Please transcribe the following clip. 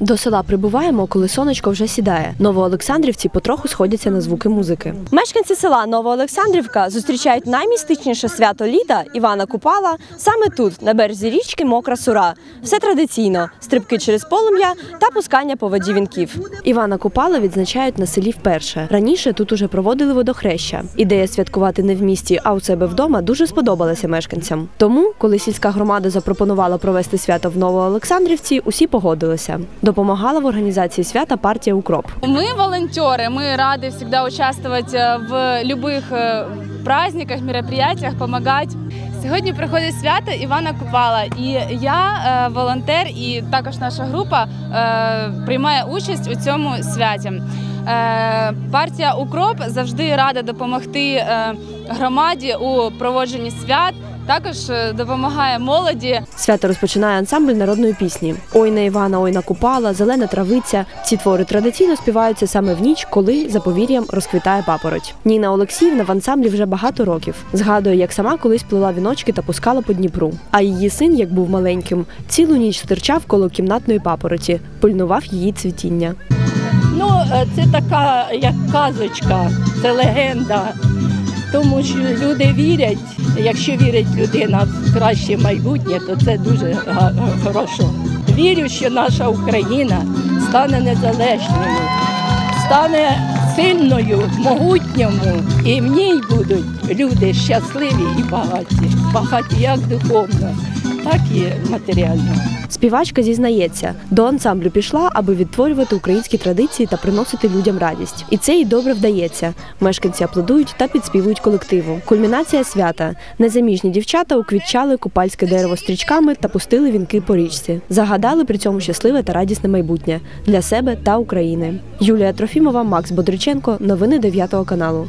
До села прибуваємо, коли сонечко вже сідає. Новоолександрівці потроху сходяться на звуки музики. Мешканці села Новоолександрівка зустрічають наймістичніше свято літа Івана Купала саме тут, на березі річки Мокра Сура. Все традиційно: стрибки через полум'я та пускання по воді вінків. Івана Купала відзначають на селі вперше. Раніше тут уже проводили водохреща. Ідея святкувати не в місті, а у себе вдома дуже сподобалася мешканцям. Тому, коли сільська громада запропонувала провести свято в Новоолександрівці, усі погодилися. Допомагала в організації свята партія Укроп. Мы волонтеры, мы рады всегда участвовать э, в любых э, праздниках, мероприятиях, помогать. Сьогодні приходить свято Івана Купала, і я е, волонтер, і також наша група е, приймає участь у цьому святі. Е, партія Укроп завжди рада допомогти е, громаді у проводженні свят. Також е, допомагає молоді. Свято розпочинає ансамбль народної пісні. Ой на Івана, ой на Купала, зелена травиця. Ці твори традиційно співаються саме в ніч, коли за повір'ям розквітає папороть. Ніна Олексіївна в ансамблі вже багато років. Згадує, як сама колись плела віночки та пускала по Дніпру. А її син, як був маленьким, цілу ніч стирчав коло кімнатної папороті, пильнував її цвітіння. Ну, е, це така як казочка, це легенда. Тому що люди вірять, якщо вірить людина в краще майбутнє, то це дуже хорошо. Вірю, що наша Україна стане незалежною, стане сильною, могутньому, і в ній будуть люди щасливі і багаті. Багаті як духовно, так і матеріально. Співачка зізнається, до ансамблю пішла, аби відтворювати українські традиції та приносити людям радість. І це їй добре вдається. Мешканці аплодують та підспівують колективу. Кульмінація свята. Незаміжні дівчата уквітчали купальське дерево стрічками та пустили вінки по річці. Загадали при цьому щасливе та радісне майбутнє для себе та України. Юлія Трофімова, Макс Бодриченко. Новини 9 каналу.